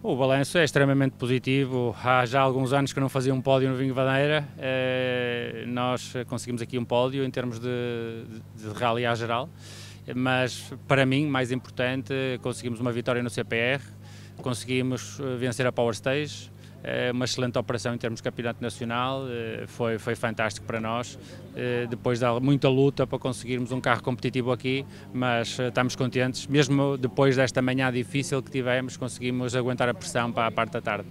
O balanço é extremamente positivo. Há já alguns anos que não fazia um pódio no Vinho Vadeira. Eh, nós conseguimos aqui um pódio em termos de, de, de rally à geral, mas para mim, mais importante, conseguimos uma vitória no CPR, conseguimos eh, vencer a Power Stage, uma excelente operação em termos de campeonato nacional, eh, foi, foi fantástico para nós, eh, depois de muita luta para conseguirmos um carro competitivo aqui, mas eh, estamos contentes, mesmo depois desta manhã difícil que tivemos, conseguimos aguentar a pressão para a parte da tarde.